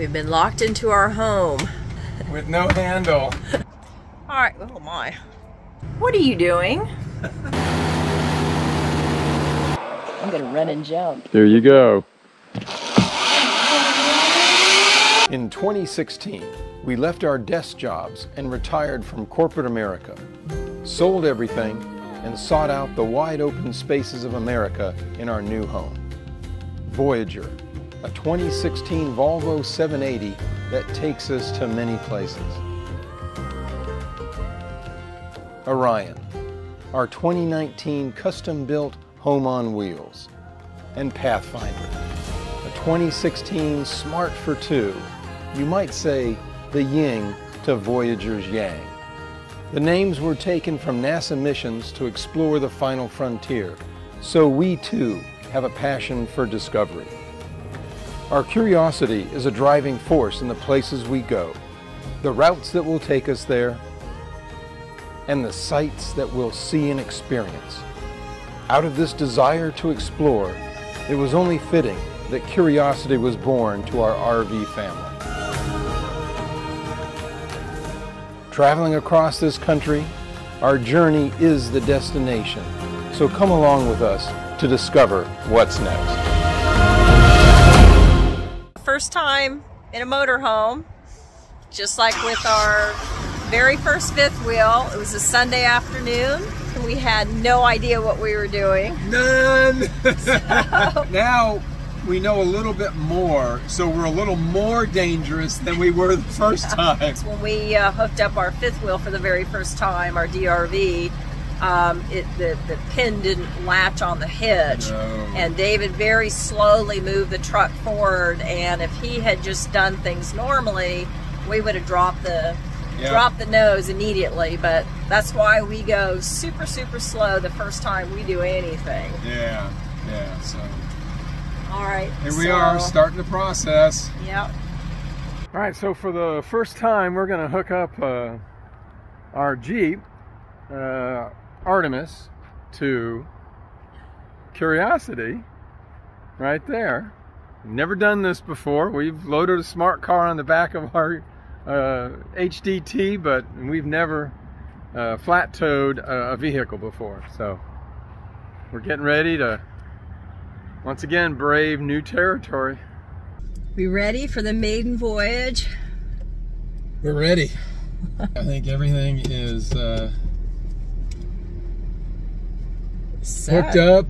We've been locked into our home. With no handle. All right, oh my. What are you doing? I'm gonna run and jump. There you go. In 2016, we left our desk jobs and retired from corporate America, sold everything, and sought out the wide open spaces of America in our new home. Voyager, a 2016 Volvo 780 that takes us to many places. Orion, our 2019 custom built home on wheels. And Pathfinder, a 2016 Smart for Two, you might say the yin to Voyager's yang. The names were taken from NASA missions to explore the final frontier, so we too have a passion for discovery. Our curiosity is a driving force in the places we go, the routes that will take us there, and the sights that we'll see and experience. Out of this desire to explore, it was only fitting that curiosity was born to our RV family. Traveling across this country, our journey is the destination. So come along with us to discover what's next. First time in a motorhome, just like with our very first fifth wheel. It was a Sunday afternoon, and we had no idea what we were doing. None! now we know a little bit more, so we're a little more dangerous than we were the first time. when we uh, hooked up our fifth wheel for the very first time, our DRV, um, it, the, the pin didn't latch on the hitch. No. And David very slowly moved the truck forward. And if he had just done things normally, we would have dropped the Yeah. dropped the nose immediately. But that's why we go super super slow the first time we do anything. Yeah, yeah, so All right. here we so- are starting the process. Yep. All right, so for the first time, we're going to hook up uh, our Jeep uh, Artemis to Curiosity right there. Never done this before. We've loaded a smart car on the back of our uh, HDT, but we've never uh, flat towed a, a vehicle before. So we're getting ready to once again brave new territory. We ready for the maiden voyage? We're ready. I think everything is uh, hooked up,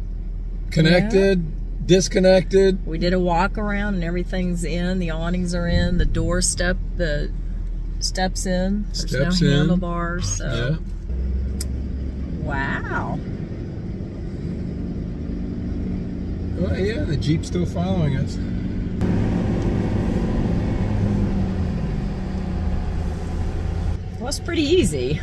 connected, disconnected. We did a walk around and everything's in. The awnings are in. The door step, the steps in. There's Steps no in. handlebars. So. Yeah. Wow. Well, yeah, the Jeep's still following us. Well, it's pretty easy.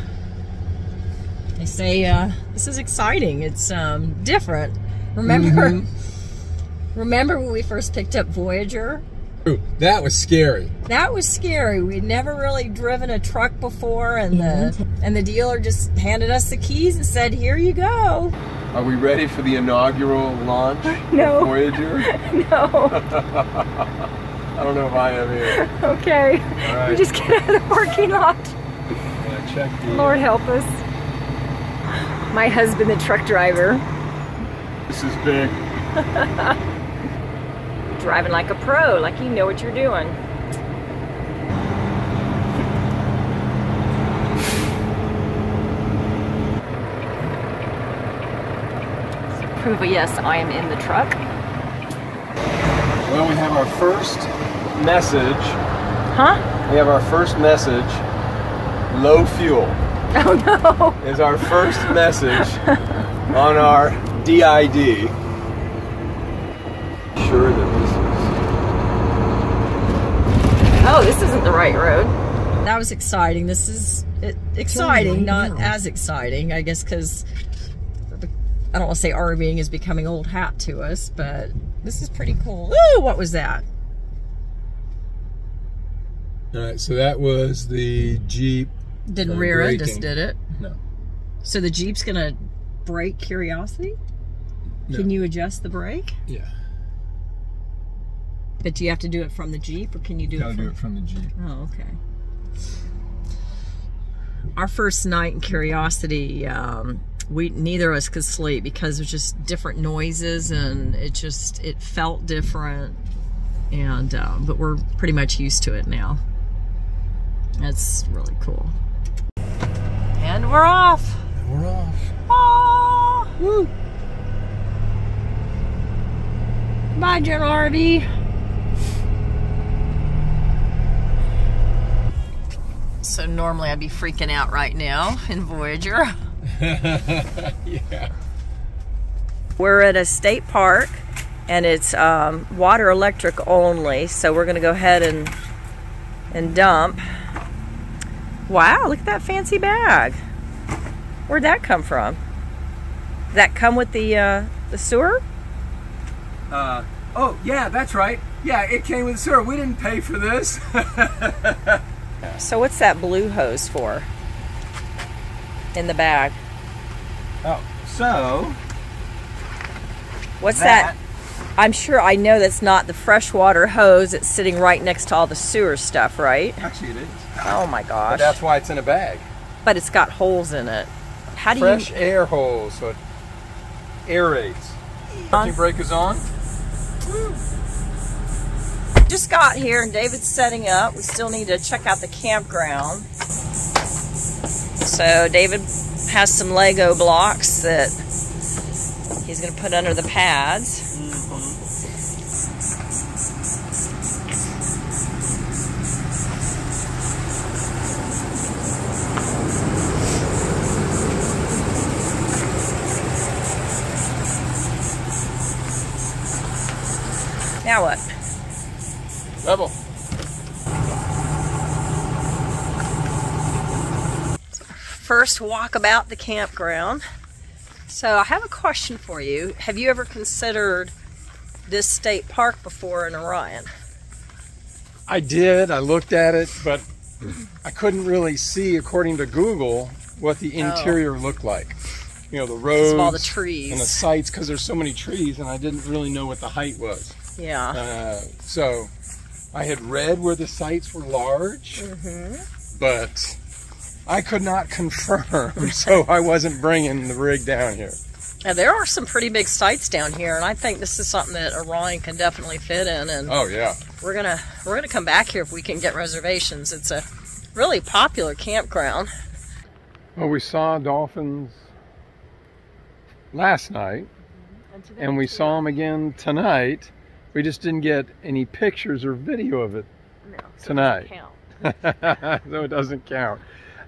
They say uh, this is exciting. It's um, different. Remember, Mhm. remember when we first picked up Voyager? Ooh, that was scary. That was scary. We'd never really driven a truck before, and the and the dealer just handed us the keys and said, "Here you go." Are we ready for the inaugural launch No. of Voyager? No. I don't know if I am here. Okay. All right. We just get out of the parking lot. Yeah, check the. Lord help us. My husband, the truck driver, This is big. driving like a pro, like you know what you're doing. Prove a yes, I am in the truck. Well, we have our first message. Huh? We have our first message. Low fuel Oh no. is our first message on our DID. Sure that this is. Oh, this isn't the right road. That was exciting. This is exciting, not as exciting, I guess, because I don't want to say RVing is becoming old hat to us, but this is pretty cool. Ooh, what was that? All right, so that was the Jeep. Didn't Uh, rear end us, did it? No. So the Jeep's gonna brake Curiosity? No. Can you adjust the brake? Yeah. But do you have to do it from the Jeep or can you do Gotta it from do it from the Jeep. Oh, okay. Our first night in Curiosity, um, we neither of us could sleep because it was just different noises and it just it felt different. And um, but we're pretty much used to it now. That's really cool. And we're off. We're off. Aww. Woo! Bye, General RV. So normally I'd be freaking out right now in Voyager. yeah. We're at a state park and it's um, water electric only. So we're gonna go ahead and and dump. Wow, look at that fancy bag. Where'd that come from? Did that come with the uh, the sewer? Uh, oh, yeah, that's right. Yeah, it came with the sewer. We didn't pay for this. So what's that blue hose for? In the bag. oh, so What's that? I'm sure I know that's not the freshwater hose that's sitting right next to all the sewer stuff, right? actually it is. Oh my But gosh. that's why it's in a bag. But it's got holes in it. How do Fresh you air holes, so it aerates. Parking brake is on. Hmm. just got here and David's setting up. We still need to check out the campground. So David has some Lego blocks that he's going to put under the pads. First walk about the campground. So I have a question for you. Have you ever considered this state park before in Orion? I did. I looked at it, but I couldn't really see, according to Google, what the interior looked like. You know, the roads all the trees. and the sites, because there's so many trees, and I didn't really know what the height was. Yeah. Uh, so I had read where the sites were large, but I could not confirm, so I wasn't bringing the rig down here. Now, there are some pretty big sites down here, and I think this is something that Orion can definitely fit in. And Oh yeah, we're gonna we're gonna come back here if we can get reservations. It's a really popular campground. well we saw dolphins last night, and we saw them again tonight. We just didn't get any pictures or video of it, No, so tonight. count. so it doesn't count.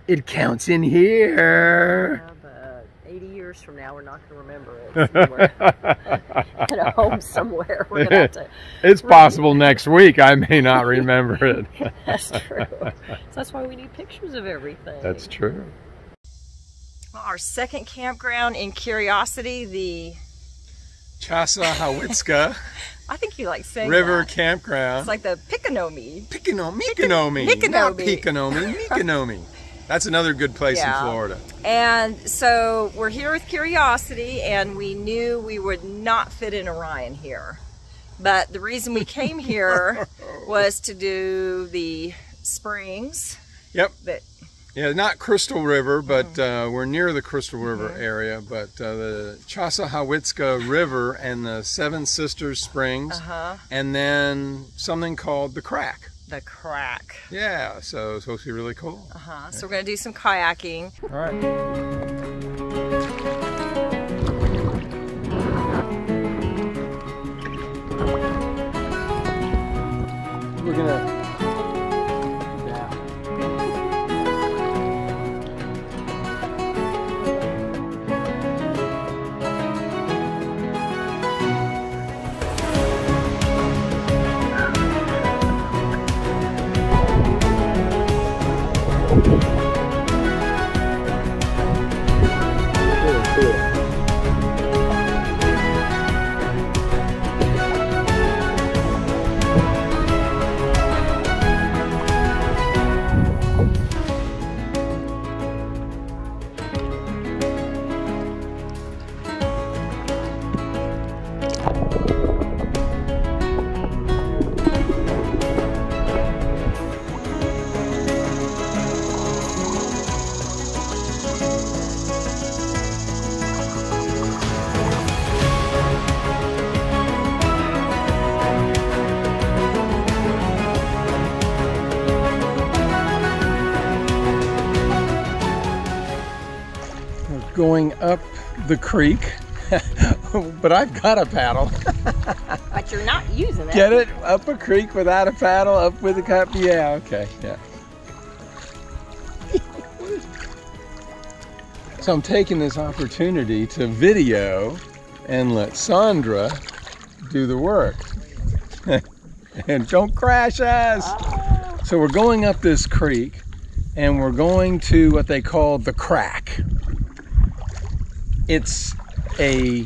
It counts in here. Yeah, but 80 years from now, we're not gonna remember it. Somewhere. At a home somewhere, we're gonna have to It's possible next week I may not remember it. That's true. So that's why we need pictures of everything. That's true. Well, our second campground in Curiosity, the Chasa Hawitska. I think you like saying River that. Campground. It's like the Picanomi. Picano, Mikanomi. Not Mikanomi. Picanomi, Mikanomi. That's another good place Yeah. in Florida. And so we're here with Curiosity, and we knew we would not fit in Orion here. But the reason we came here was to do the springs. Yep. That Yeah, not Crystal River, but Mm-hmm. uh, we're near the Crystal River area. But uh, the Chassahowitzka River and the Seven Sisters Springs, uh huh, and then something called the Crack. The crack. Yeah, so it's supposed to be really cool. Uh huh. So we're gonna do some kayaking. All right. Going up the creek, but I've got a paddle. But you're not using it. Get it? Up a creek without a paddle, up with a cup. Yeah, okay, yeah. so I'm taking this opportunity to video and let Sandra do the work. and don't crash us. So we're going up this creek and we're going to what they call the crack. It's a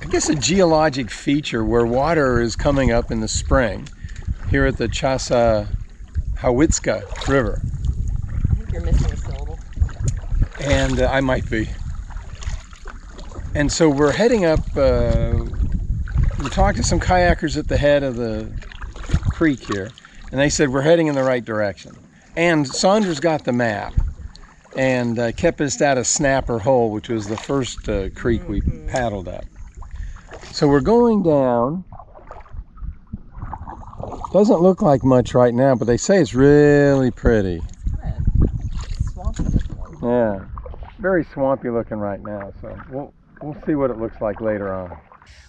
I guess a geologic feature where water is coming up in the spring here at the Chasa Hawitska River. I think you're missing a syllable. And uh, I might be. And so we're heading up, uh, we talked to some kayakers at the head of the creek here, and they said we're heading in the right direction. And Sandra's got the map and uh, kept us at a snapper hole, which was the first uh, creek we paddled up. So we're going down. Doesn't look like much right now, but they say it's really pretty. Yeah, very swampy looking right now. So we'll we'll see what it looks like later on.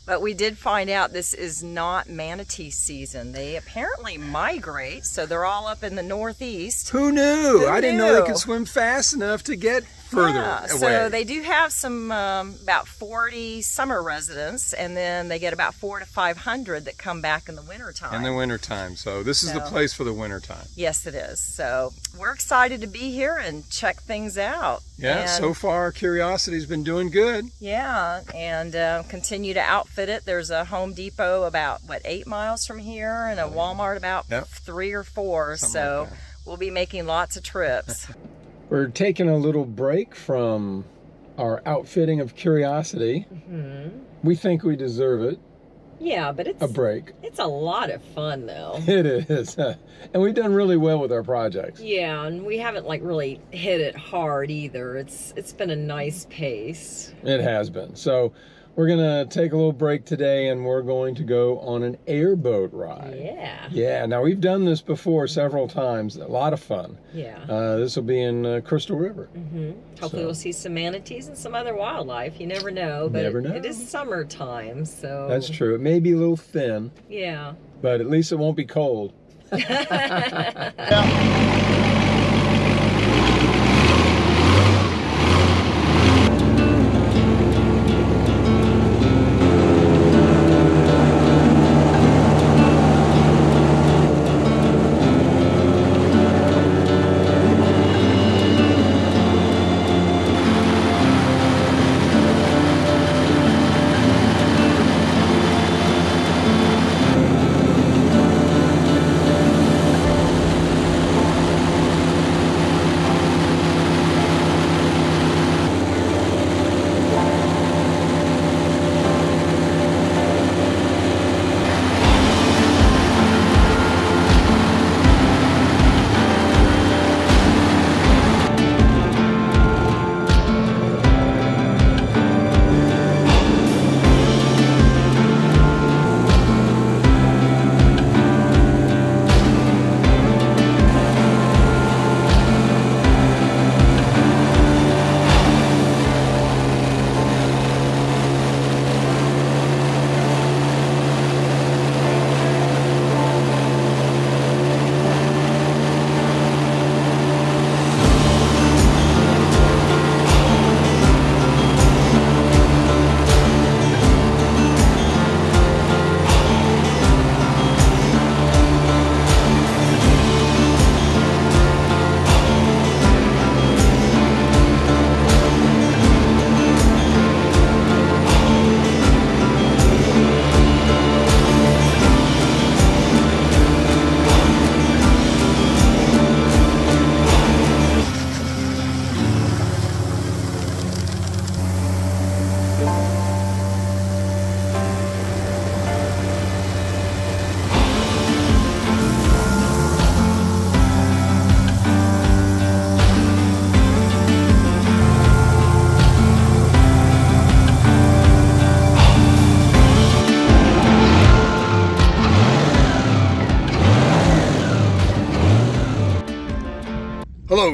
But we did find out this is not manatee season. They apparently migrate, so they're all up in the northeast. Who knew? Who I didn't know they could swim fast enough to get further Yeah, away. so they do have some um, about 40 summer residents, and then they get about four to 500 that come back in the wintertime. in the wintertime. So this is the place for the wintertime. yes, it is. So we're excited to be here and check things out. Yeah, And- so far Curiosity's been doing good. Yeah, and uh, continue to outfit it. There's a Home Depot about what eight miles from here, and a oh, Walmart about Yep. three or four. Something so like we'll be making lots of trips. We're taking a little break from our outfitting of Curiosity. Mm-hmm. We think we deserve it. yeah, but it's A break. it's a lot of fun though. It is. And we've done really well with our projects. Yeah, and we haven't like really hit it hard either. It's it's been a nice pace. It has been. So we're going to take a little break today and we're going to go on an airboat ride. Yeah. Yeah, now we've done this before several times. A lot of fun. Yeah. Uh, this will be in uh, Crystal River. Mm-hmm. Hopefully so- we'll see some manatees and some other wildlife. You never know, but Never it- know. it is summertime, so That's true. It may be a little thin, Yeah. but at least it won't be cold.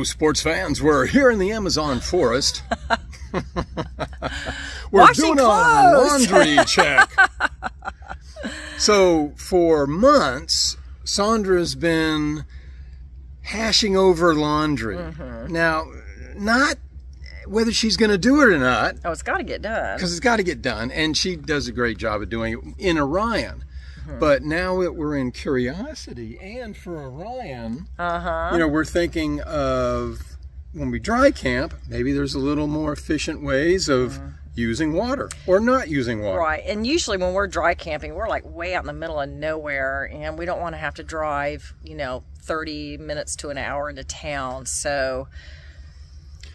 Hello, sports fans. We're here in the Amazon forest. We're Washing doing a laundry check. so for months, Sandra's been hashing over laundry. Mm-hmm. Now, not whether she's going to do it or not, Oh, it's got to get done. because it's got to get done, and she does a great job of doing it in Orion. Mm-hmm. But now that we're in Curiosity, and for Orion, Uh huh. you know, we're thinking of when we dry camp, maybe there's a little more efficient ways of using water or not using water. Right. And usually when we're dry camping, we're like way out in the middle of nowhere and we don't want to have to drive, you know, 30 minutes to an hour into town. So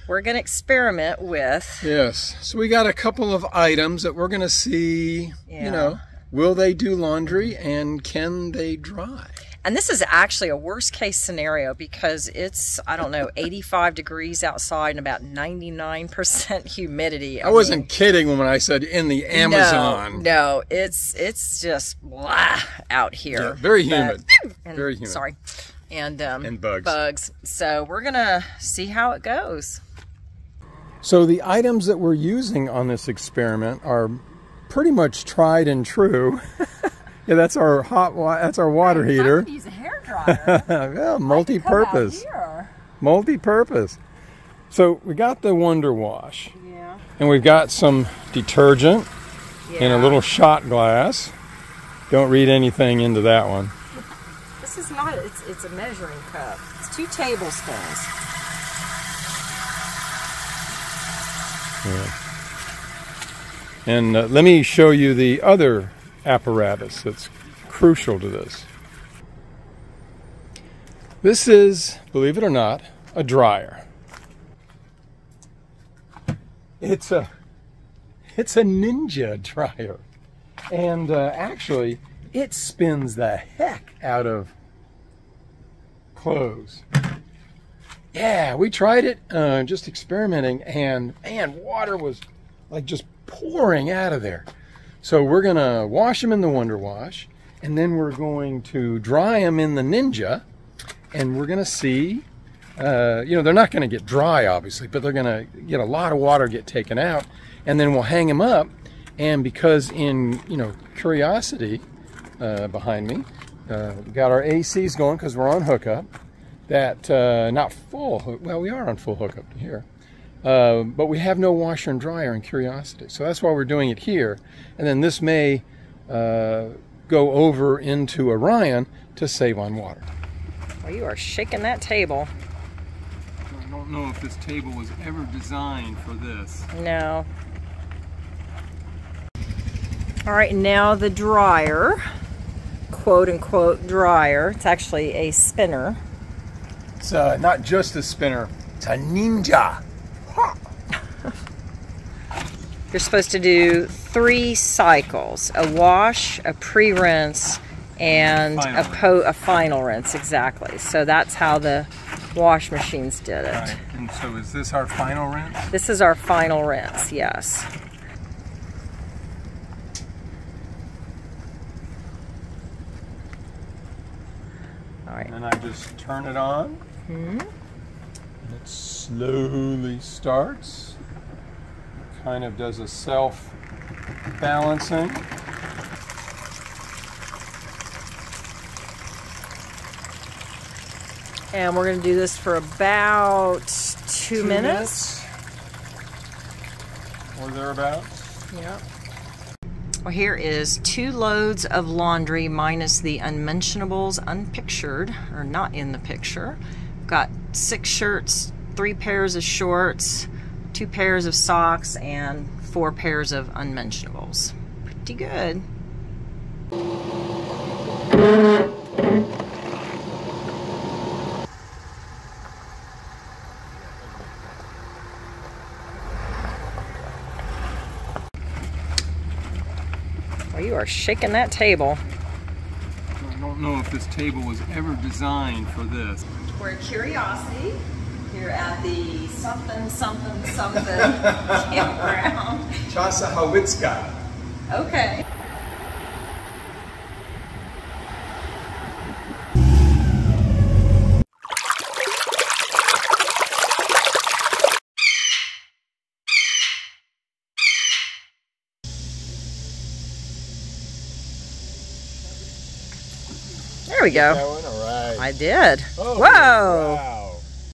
we're going to experiment with. Yes. So we got a couple of items that we're going to see, Yeah. you know, will they do laundry and can they dry? And this is actually a worst case scenario because it's, I don't know, 85 degrees outside and about 99% humidity. I wasn't kidding when I said in the Amazon. No, no, it's it's just blah out here. Yeah, very But- humid. and- Very humid. Sorry. And um, And bugs. Bugs. So we're gonna see how it goes. So the items that we're using on this experiment are pretty much tried and true. yeah, that's our hot that's our water heater. Use a hair dryer. yeah, multi-purpose. Multi-purpose. So we got the Wonder Wash, Yeah. and we've got some detergent yeah. in a little shot glass. Don't read anything into that one. This is not. It's it's a measuring cup. It's two tablespoons. And uh, let me show you the other apparatus that's crucial to this. This is, believe it or not, a dryer. It's a it's a ninja dryer. And uh, actually, it spins the heck out of clothes. Yeah, we tried it, uh, just experimenting, and man, water was like just pouring out of there. So we're gonna wash them in the Wonder Wash, and then we're going to dry them in the Ninja, and we're gonna see. Uh, you know, they're not gonna get dry, obviously, but they're gonna get a lot of water get taken out, and then we'll hang them up. And because in you know Curiosity uh, behind me, uh, we got our ACs going because we're on hookup. That uh, not full. Well, we are on full hookup here. Uh, but we have no washer and dryer in Curiosity. So that's why we're doing it here. And then this may uh, go over into Orion to save on water. Well, you are shaking that table. I don't know if this table was ever designed for this. No. All right, now the dryer, quote unquote dryer. It's actually a spinner. It's uh, not just a spinner, it's a ninja. You're supposed to do three cycles: a wash, a pre-rinse, and Final a po- a final rinse. Exactly. So that's how the wash machines did it. Right. And so is this our final rinse? This is our final rinse. Yes. All right. And then I just turn it on. And it slowly starts. Kind of does a self balancing. And we're going to do this for about two, minutes. Or thereabouts. Yep. Well, here is two loads of laundry minus the unmentionables, unpictured, or not in the picture. Got six shirts, three pairs of shorts, two pairs of socks, and four pairs of unmentionables. Pretty good. Well, you are shaking that table. I don't know if this table was ever designed for this. We're Curiosity here at the something something something campground. Chasa Hawitska. Okay. We go. That one, all right. I did. Oh, Whoa. wow.